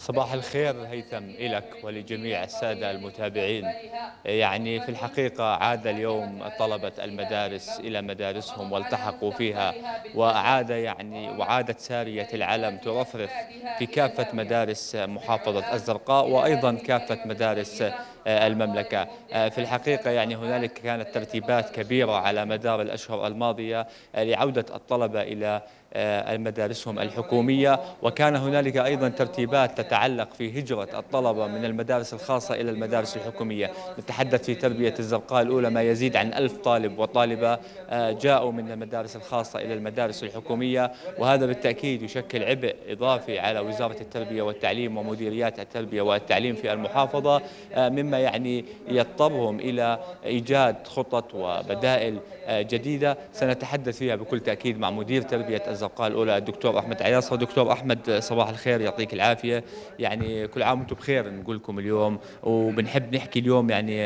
صباح الخير هيثم إلك ولجميع السادة المتابعين. يعني في الحقيقة عاد اليوم طلبة المدارس إلى مدارسهم والتحقوا فيها وعاد يعني وعادت سارية العلم ترفرف في كافة مدارس محافظة الزرقاء وأيضا كافة مدارس المملكة. في الحقيقة يعني هنالك كانت ترتيبات كبيرة على مدار الأشهر الماضية لعودة الطلبة إلى مدارسهم الحكومية. وكان هنالك أيضا ترتيبات تتعلق في هجرة الطلبة من المدارس الخاصة إلى المدارس الحكومية. نتحدث في تربية الزرقاء الأولى ما يزيد عن ألف طالب وطالبة آه، جاءوا من المدارس الخاصة إلى المدارس الحكومية. وهذا بالتأكيد يشكل عبء إضافي على وزارة التربية والتعليم ومديريات التربية والتعليم في المحافظة آه، مما يعني يضطرهم إلى إيجاد خطط وبدائل جديدة. سنتحدث فيها بكل تأكيد مع مدير تربية الزرقاء الأولى الدكتور أحمد عياصة دكتور أحمد صباح الخير يعطيك العافية. يعني كل عام وأنتم بخير نقول لكم اليوم. وبنحب نحكي اليوم يعني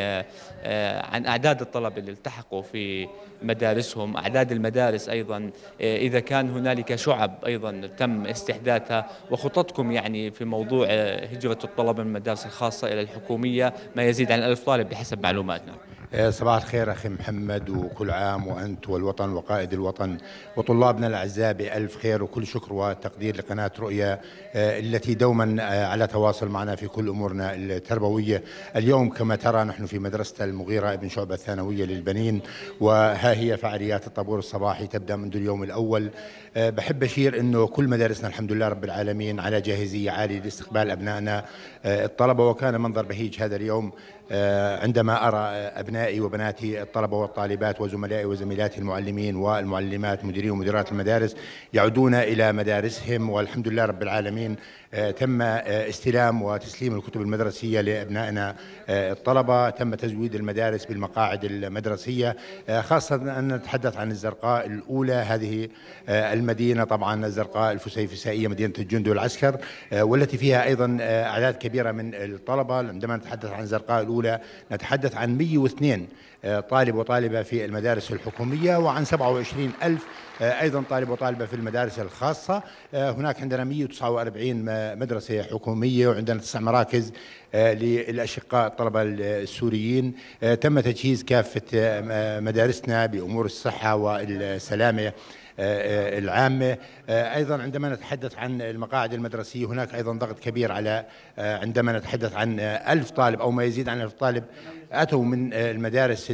آه، عن أعداد الطلبة اللي التحقوا في مدارسهم أعداد المدارس أيضا. آه، إذا كان هنالك شعب أيضا تم استحداثها. وخططكم يعني في موضوع آه، هجرة الطلبة من المدارس الخاصة إلى الحكومية ما يزيد عن ألف طالب بحسب معلوماتنا. صباح الخير أخي محمد وكل عام وأنت والوطن وقائد الوطن وطلابنا الأعزاء بألف خير وكل شكر وتقدير لقناة رؤيا آه، التي دوما آه، على تواصل معنا في كل أمورنا التربوية. اليوم كما ترى نحن في مدرسة المغيرة ابن شعبة الثانوية للبنين وها هي فعاليات الطابور الصباحي تبدأ منذ اليوم الأول. بحب أشير أنه كل مدارسنا الحمد لله رب العالمين على جاهزية عالية لاستقبال أبنائنا الطلبة وكان منظر بهيج هذا اليوم آه، عندما أرى أبنائي وبناتي الطلبة والطالبات وزملائي وزميلاتي المعلمين والمعلمات مديرين ومديرات المدارس يعودون إلى مدارسهم والحمد لله رب العالمين آه، تم آه، استلام وتسليم الكتب المدرسية لأبنائنا الطلبة تم تزويد المدارس بالمقاعد المدرسية خاصة أن نتحدث عن الزرقاء الأولى هذه المدينة طبعا الزرقاء الفسيفسائية مدينة الجند والعسكر والتي فيها أيضا أعداد كبيرة من الطلبة. عندما نتحدث عن الزرقاء الأولى الأولى. نتحدث عن 102 آه، طالب وطالبة في المدارس الحكومية وعن 27 ألف آه، أيضا طالب وطالبة في المدارس الخاصة. آه، هناك عندنا 149 مدرسة حكومية وعندنا تسع مراكز للأشقاء الطلبة السوريين. تم تجهيز كافة مدارسنا بأمور الصحة والسلامة. العامة. أيضا عندما نتحدث عن المقاعد المدرسية هناك أيضا ضغط كبير على عندما نتحدث عن ألف طالب أو ما يزيد عن ألف طالب أتوا من المدارس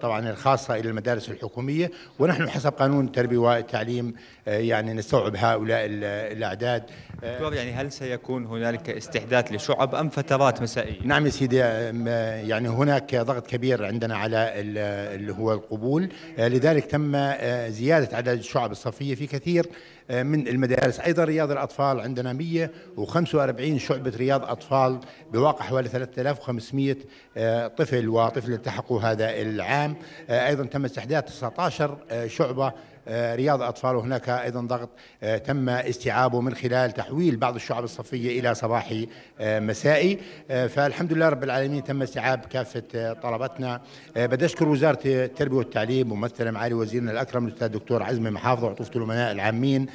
طبعا الخاصة إلى المدارس الحكومية. ونحن حسب قانون التربية والتعليم يعني نستوعب هؤلاء الأعداد. دكتور يعني هل سيكون هنالك استحداث لشعب أم فترات مسائية؟ نعم يا سيدي يعني هناك ضغط كبير عندنا على اللي هو القبول. لذلك تم زيادة عدد الشعب الصفية في كثير من المدارس. أيضا رياض الأطفال عندنا 145 شعبة رياض أطفال بواقع حوالي 3500 طفل وطفل التحقوا هذا العام. أيضا تم استحداث 19 شعبة آه، رياض أطفال وهناك أيضا ضغط آه، تم استيعابه من خلال تحويل بعض الشعب الصفية إلى صباحي آه، مسائي. فالحمد لله رب العالمين تم استيعاب كافة طلبتنا بدي أشكر وزارة التربية والتعليم ممثلة معالي وزيرنا الأكرم الأستاذ الدكتور عزمي محافظ وعطوفة الأمناء العامين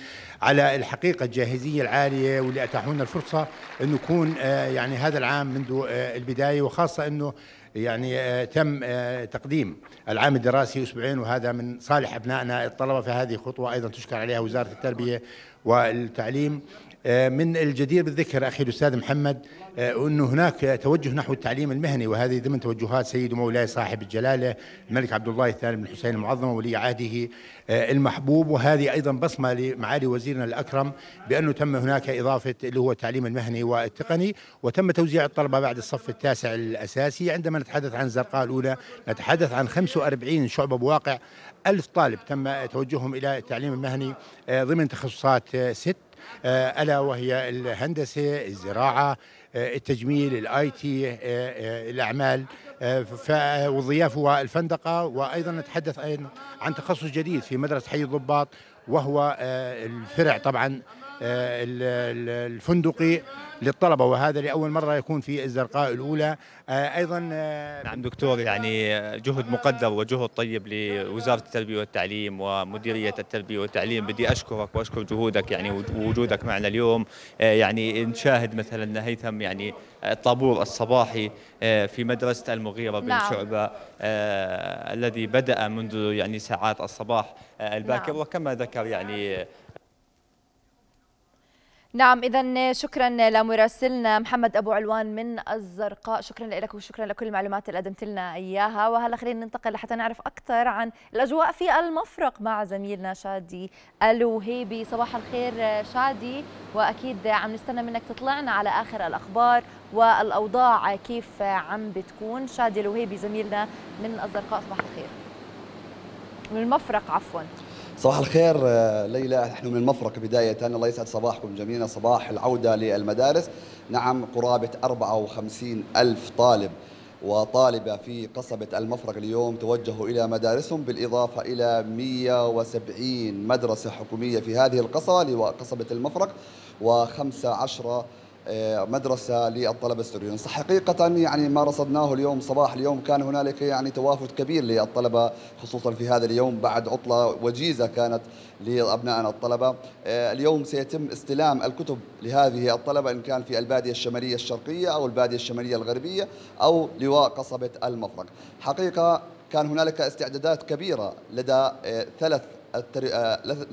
على الحقيقة الجاهزية العالية واللي أتاحوا لنا الفرصة أنه يكون يعني هذا العام منذ البداية وخاصة أنه يعني آه، تم آه، تقديم العام الدراسي أسبوعين وهذا من صالح أبنائنا الطلبة فهذه خطوة أيضا تشكر عليها وزارة التربية والتعليم. من الجدير بالذكر أخي الأستاذ محمد آه، أنه هناك توجه نحو التعليم المهني وهذه ضمن توجهات سيد ومولاي صاحب الجلالة الملك عبد الله الثاني بن الحسين المعظم ولي عهده آه، المحبوب. وهذه أيضا بصمة لمعالي وزيرنا الأكرم بأنه تم هناك إضافة اللي هو التعليم المهني والتقني وتم توزيع الطلبة بعد الصف التاسع الأساسي. عندما نتحدث عن الزرقاء الأولى نتحدث عن 45 شعبة بواقع ألف طالب تم توجههم إلى التعليم المهني ضمن تخصصات ست. آه، ألا وهي الهندسة الزراعة آه، التجميل الآي تي آه، الأعمال والضيافه والفندقة. وأيضا نتحدث عن تخصص جديد في مدرسة حي الضباط وهو الفرع طبعا. الفندقي للطلبة وهذا لأول مرة يكون في الزرقاء الأولى أيضا نعم دكتور يعني جهد مقدر وجهد طيب لوزارة التربية والتعليم ومديرية التربية والتعليم بدي أشكرك وأشكر جهودك يعني ووجودك معنا اليوم يعني نشاهد مثلا هيثم يعني الطابور الصباحي في مدرسة المغيرة بن نعم. شعبة الذي بدأ منذ يعني ساعات الصباح الباكر نعم. وكما ذكر يعني نعم اذا شكرا لمراسلنا محمد أبو علوان من الزرقاء. شكرا لك وشكرا لكل المعلومات اللي قدمت لنا إياها. وهلا خلينا ننتقل لحتى نعرف أكثر عن الأجواء في المفرق مع زميلنا شادي الوهيبي. صباح الخير شادي وأكيد عم نستنى منك تطلعنا على آخر الأخبار والأوضاع كيف عم بتكون. شادي الوهيبي زميلنا من الزرقاء صباح الخير. من المفرق عفوا. صباح الخير آه، ليلى. نحن من المفرق بداية. الله يسعد صباحكم جميعا. صباح العودة للمدارس. نعم قرابة 54 ألف طالب وطالبة في قصبة المفرق اليوم توجهوا إلى مدارسهم بالإضافة إلى 170 مدرسة حكومية في هذه القصبة قصبة المفرق و15 آه، مدرسة للطلبة السوريين حقيقة يعني ما رصدناه اليوم صباح اليوم كان هنالك يعني توافد كبير للطلبة خصوصا في هذا اليوم بعد عطلة وجيزة كانت لأبنائنا الطلبة آه، اليوم سيتم استلام الكتب لهذه الطلبة إن كان في البادية الشمالية الشرقية أو البادية الشمالية الغربية أو لواء قصبة المفرق حقيقة كان هنالك استعدادات كبيرة لدى آه، ثلاث. آه،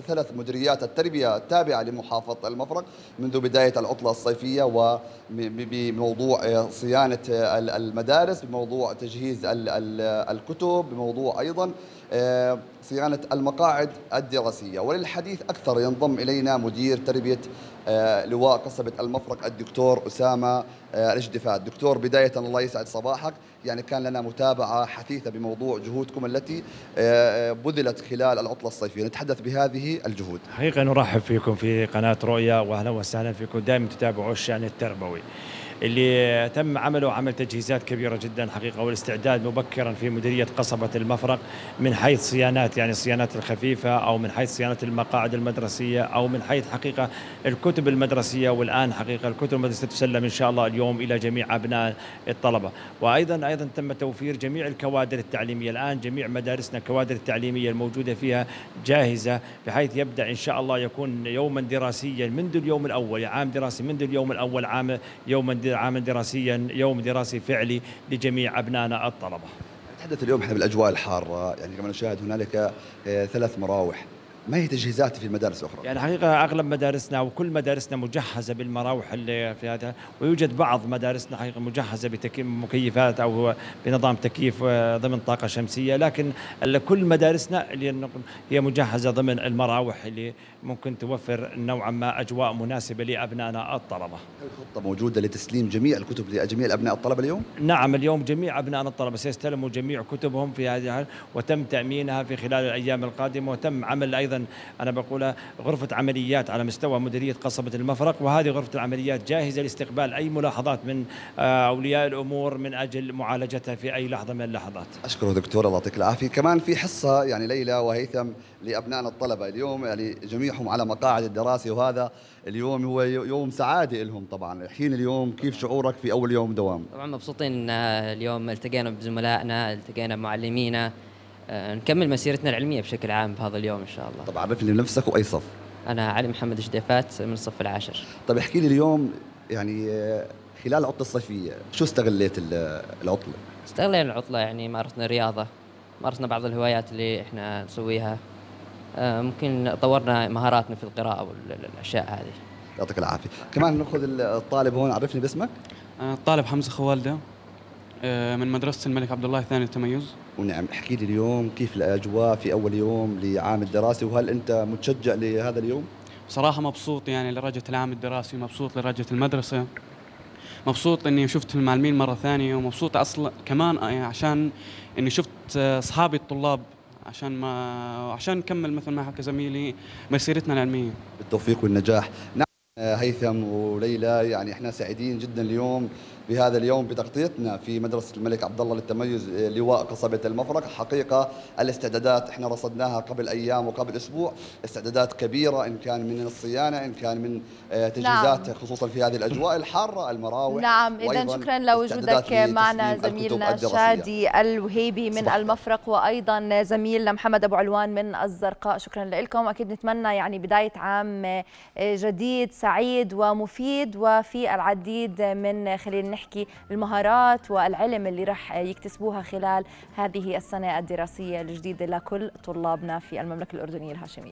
ثلاث مديريات التربية التابعة لمحافظة المفرق منذ بداية العطلة الصيفية وبموضوع آه، صيانة آه، المدارس بموضوع تجهيز الكتب بموضوع أيضا صيانة المقاعد الدراسية. وللحديث أكثر ينضم إلينا مدير تربية لواء قصبة المفرق الدكتور أسامة الإجدفات دكتور بداية الله يسعد صباحك. يعني كان لنا متابعة حثيثة بموضوع جهودكم التي آه، آه، بذلت خلال العطلة الصيفية. نتحدث بهذه الجهود. حقيقة نرحب فيكم في قناة رؤيا وأهلا وسهلا فيكم. دائما تتابعوا الشأن التربوي. اللي تم عمله عمل تجهيزات كبيرة جدا حقيقة والاستعداد مبكرا في مديرية قصبة المفرق من حيث صيانات يعني الصيانات الخفيفة أو من حيث صيانة المقاعد المدرسية أو من حيث حقيقة الكتب المدرسية. والآن حقيقة الكتب المدرسية تسلم إن شاء الله اليوم إلى جميع أبناء الطلبة. وأيضا أيضا تم توفير جميع الكوادر التعليمية. الآن جميع مدارسنا الكوادر التعليمية الموجودة فيها جاهزة بحيث يبدأ إن شاء الله يكون يوما دراسيا منذ اليوم الأول عام دراسي منذ اليوم الأول عام يوما عاما دراسيا يوم دراسي فعلي لجميع أبنائنا الطلبة. نتحدث اليوم إحنا بالاجواء الحارة يعني كما نشاهد هنالك آه، ثلاث مراوح. ما هي تجهيزات في المدارس الأخرى؟ يعني حقيقه أغلب مدارسنا وكل مدارسنا مجهزة بالمراوح اللي في هذا ويوجد بعض مدارسنا حقيقة مجهزة بمكيفات أو بنظام تكييف ضمن طاقة شمسية لكن كل مدارسنا اللي هي مجهزة ضمن المراوح اللي ممكن توفر نوعا ما أجواء مناسبة لأبنائنا الطلبة. هل الخطه موجودة لتسليم جميع الكتب لجميع أبناء الطلبة اليوم؟ نعم اليوم جميع أبنائنا الطلبة سيستلموا جميع كتبهم في هذه وتم تأمينها في خلال الأيام القادمة وتم عمل أيضا أيضا أنا بقول غرفة عمليات على مستوى مديرية قصبة المفرق وهذه غرفة العمليات جاهزة لاستقبال أي ملاحظات من آه، أولياء الأمور من أجل معالجتها في أي لحظة من اللحظات. أشكره دكتور الله يعطيك العافية، كمان في حصة يعني ليلى وهيثم لابنائنا الطلبة اليوم يعني جميعهم على مقاعد الدراسة وهذا اليوم هو يوم سعادة لهم طبعا، الحين اليوم كيف شعورك في أول يوم دوام؟ طبعا مبسوطين اليوم التقينا بزملائنا، التقينا بمعلمينا آه، نكمل مسيرتنا العلمية بشكل عام بهذا اليوم إن شاء الله. طب عرفني بنفسك وأي صف؟ أنا علي محمد جديفات من الصف العاشر. طب احكي لي اليوم يعني آه، خلال العطلة الصيفية شو استغليت العطلة؟ استغلينا العطلة يعني مارسنا رياضه مارسنا بعض الهوايات اللي إحنا نسويها آه، ممكن طورنا مهاراتنا في القراءة والأشياء هذه. يعطيك العافية، كمان نأخذ الطالب هون عرفني باسمك؟ الطالب حمزة خوالدة من مدرسة الملك عبد الله الثاني التميز. ونعم احكي لي اليوم كيف الأجواء في أول يوم لعام الدراسي وهل أنت متشجع لهذا اليوم؟ صراحة مبسوط يعني لرجة العام الدراسي مبسوط لرجة المدرسة مبسوط إني شفت المعلمين مرة ثانية ومبسوط أصلا كمان يعني عشان إني شفت أصحابي الطلاب عشان ما عشان نكمل مثل ما حكى زميلي مسيرتنا العلمية بالتوفيق والنجاح نعم هيثم وليلى يعني إحنا سعيدين جدا اليوم بهذا اليوم بتغطيتنا في مدرسة الملك عبد الله للتميز لواء قصبة المفرق. حقيقة الاستعدادات إحنا رصدناها قبل أيام وقبل أسبوع. استعدادات كبيرة إن كان من الصيانة إن كان من آه، تجهيزات نعم. خصوصا في هذه الأجواء الحارة المراوح نعم. وأيضاً شكرا لوجودك معنا زميلنا. شادي الوهيبي من صباح المفرق وأيضا زميلنا محمد أبو علوان من الزرقاء. شكرا لكم. أكيد نتمنى يعني بداية عام جديد سعيد ومفيد. وفي العديد من خلينا نحكي المهارات والعلم اللي راح يكتسبوها خلال هذه السنة الدراسية الجديدة لكل طلابنا في المملكة الأردنية الهاشمية.